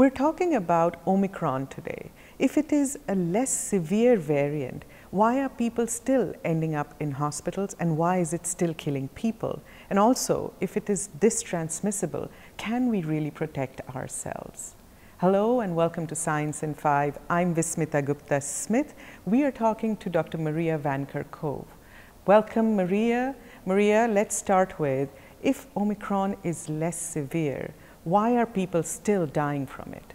We're talking about Omicron today. If it is a less severe variant, why are people still ending up in hospitals and why is it still killing people? And also, if it is this transmissible, can we really protect ourselves? Hello and welcome to Science in 5. I'm Vismita Gupta Smith. We are talking to Dr. Maria Van Kerkhove. Welcome, Maria. Maria, let's start with if Omicron is less severe, why are people still dying from it?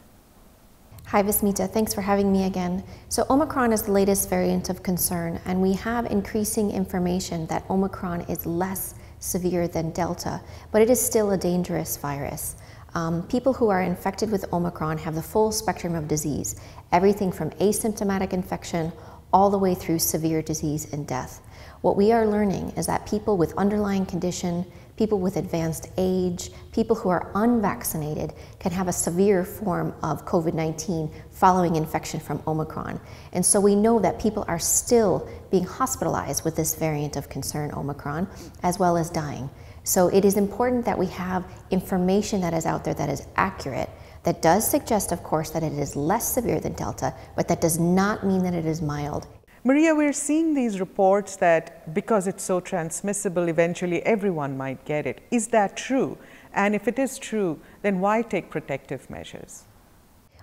Hi, Vismita. Thanks for having me again. So, Omicron is the latest variant of concern, and we have increasing information that Omicron is less severe than Delta, but it is still a dangerous virus. Um, people who are infected with Omicron have the full spectrum of disease, everything from asymptomatic infection all the way through severe disease and death. What we are learning is that people with underlying condition, people with advanced age, people who are unvaccinated can have a severe form of COVID 19 following infection from Omicron. And so we know that people are still being hospitalized with this variant of concern, Omicron, as well as dying. So it is important that we have information that is out there that is accurate. That does suggest, of course, that it is less severe than Delta, but that does not mean that it is mild. Maria, we're seeing these reports that because it's so transmissible, eventually everyone might get it. Is that true? And if it is true, then why take protective measures?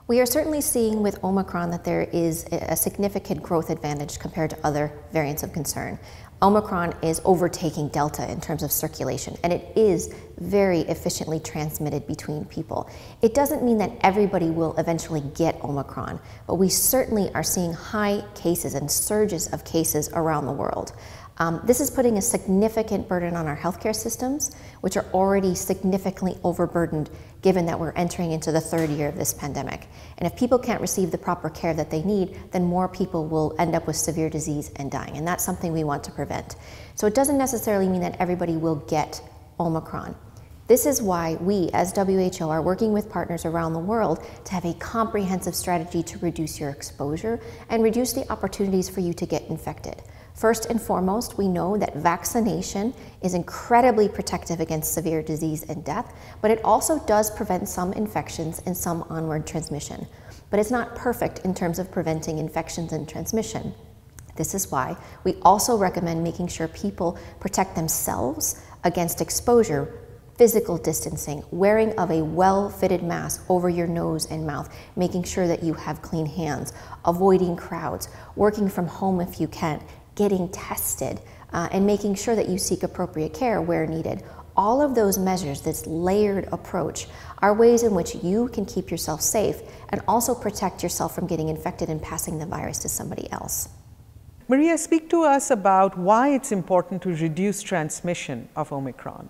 We are certainly seeing with Omicron that there is a significant growth advantage compared to other variants of concern. Omicron is overtaking Delta in terms of circulation, and it is very efficiently transmitted between people. It doesn't mean that everybody will eventually get Omicron, but we certainly are seeing high cases and surges of cases around the world. Um, this is putting a significant burden on our healthcare systems, which are already significantly overburdened given that we're entering into the third year of this pandemic. And if people can't receive the proper care that they need, then more people will end up with severe disease and dying. And that's something we want to prevent. So it doesn't necessarily mean that everybody will get Omicron. This is why we, as WHO, are working with partners around the world to have a comprehensive strategy to reduce your exposure and reduce the opportunities for you to get infected. First and foremost, we know that vaccination is incredibly protective against severe disease and death, but it also does prevent some infections and some onward transmission. But it's not perfect in terms of preventing infections and transmission. This is why we also recommend making sure people protect themselves against exposure physical distancing, wearing of a well fitted mask over your nose and mouth, making sure that you have clean hands, avoiding crowds, working from home if you can, getting tested, uh, and making sure that you seek appropriate care where needed. All of those measures, this layered approach, are ways in which you can keep yourself safe and also protect yourself from getting infected and passing the virus to somebody else. Maria, speak to us about why it's important to reduce transmission of Omicron.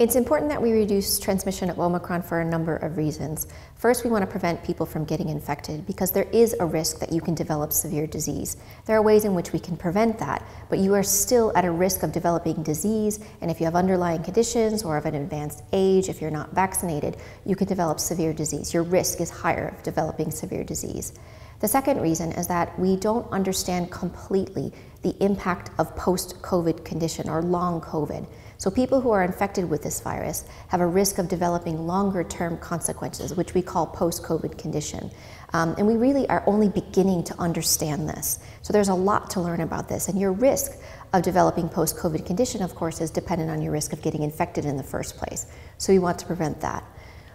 It's important that we reduce transmission of Omicron for a number of reasons. First, we want to prevent people from getting infected because there is a risk that you can develop severe disease. There are ways in which we can prevent that, but you are still at a risk of developing disease, and if you have underlying conditions or of an advanced age, if you're not vaccinated, you can develop severe disease. Your risk is higher of developing severe disease. The second reason is that we don't understand completely the impact of post COVID condition or long COVID. So, people who are infected with this virus have a risk of developing longer term consequences, which we call post COVID condition. Um, and we really are only beginning to understand this. So, there's a lot to learn about this. And your risk of developing post COVID condition, of course, is dependent on your risk of getting infected in the first place. So, we want to prevent that.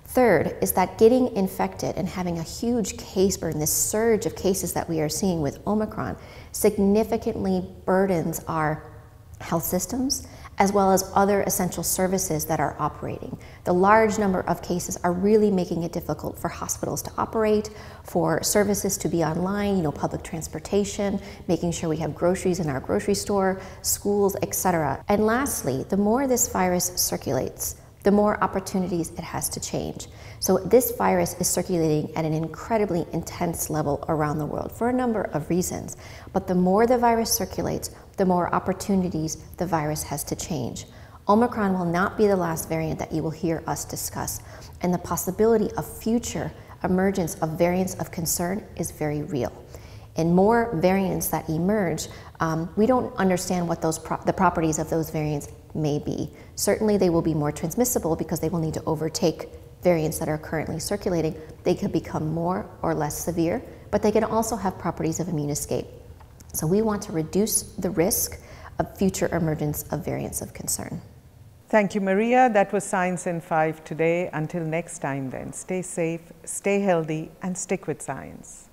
Third is that getting infected and having a huge case burden, this surge of cases that we are seeing with Omicron, significantly burdens our health systems as well as other essential services that are operating. The large number of cases are really making it difficult for hospitals to operate, for services to be online, you know, public transportation, making sure we have groceries in our grocery store, schools, etc. And lastly, the more this virus circulates, the more opportunities it has to change. So this virus is circulating at an incredibly intense level around the world for a number of reasons. But the more the virus circulates, the more opportunities the virus has to change. Omicron will not be the last variant that you will hear us discuss, and the possibility of future emergence of variants of concern is very real. And more variants that emerge, um, we don't understand what those pro the properties of those variants may be. Certainly, they will be more transmissible because they will need to overtake variants that are currently circulating, they could become more or less severe, but they can also have properties of immune escape. So we want to reduce the risk of future emergence of variants of concern. Thank you, Maria. That was Science in 5 today. Until next time, then, stay safe, stay healthy, and stick with science.